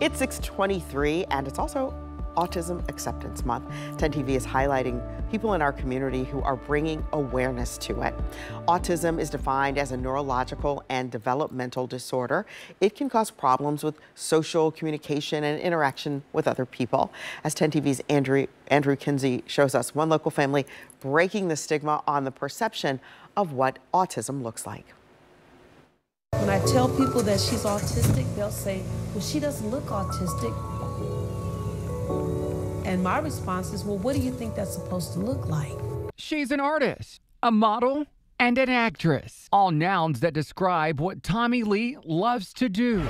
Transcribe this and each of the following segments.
It's 623 and it's also Autism Acceptance Month. 10 TV is highlighting people in our community who are bringing awareness to it. Autism is defined as a neurological and developmental disorder. It can cause problems with social communication and interaction with other people. As 10 TV's Andrew, Andrew Kinsey shows us, one local family breaking the stigma on the perception of what autism looks like. I tell people that she's autistic, they'll say, well, she doesn't look autistic. And my response is, well, what do you think that's supposed to look like? She's an artist, a model, and an actress. All nouns that describe what Tommy Lee loves to do.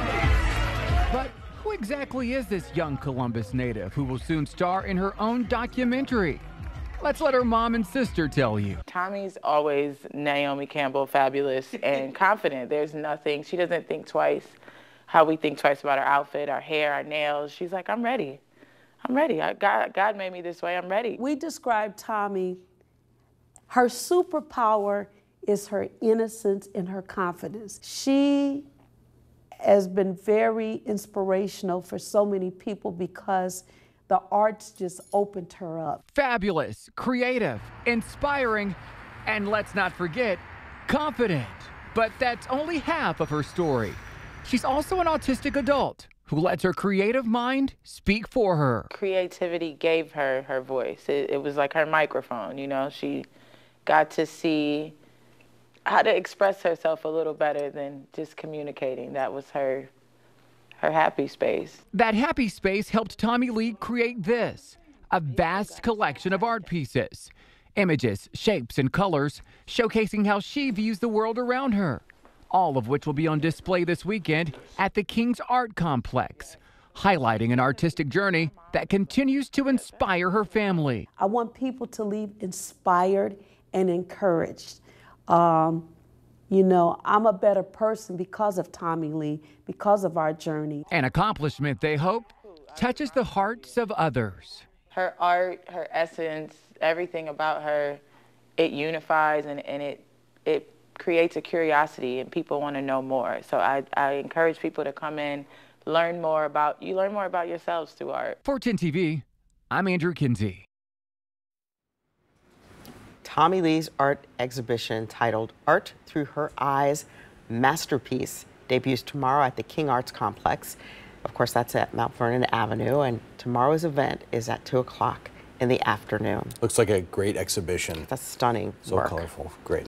But who exactly is this young Columbus native who will soon star in her own documentary? Let's let her mom and sister tell you. Tommy's always Naomi Campbell, fabulous and confident. There's nothing, she doesn't think twice how we think twice about our outfit, our hair, our nails. She's like, I'm ready. I'm ready. I, God, God made me this way. I'm ready. We describe Tommy, her superpower is her innocence and her confidence. She has been very inspirational for so many people because the arts just opened her up. Fabulous, creative, inspiring, and let's not forget, confident. But that's only half of her story. She's also an autistic adult who lets her creative mind speak for her. Creativity gave her her voice. It, it was like her microphone, you know. She got to see how to express herself a little better than just communicating. That was her her happy space. That happy space helped Tommy Lee create this, a vast collection of art pieces. Images, shapes, and colors showcasing how she views the world around her all of which will be on display this weekend at the King Arts Complex, highlighting an artistic journey that continues to inspire her family. I want people to leave inspired and encouraged. Um, you know, I'm a better person because of Tommy Lee, because of our journey. An accomplishment, they hope, touches the hearts of others. Her art, her essence, everything about her, it unifies and, and it, it creates a curiosity and people want to know more. So I, I encourage people to come in, learn more about, you learn more about yourselves through art. For 10 TV, I'm Andrew Kinsey. Tommy Lee's art exhibition titled Art Through Her Eyes Masterpiece debuts tomorrow at the King Arts Complex. Of course, that's at Mount Vernon Avenue, and tomorrow's event is at 2 o'clock in the afternoon. Looks like a great exhibition. That's stunning. So work. colorful. Great.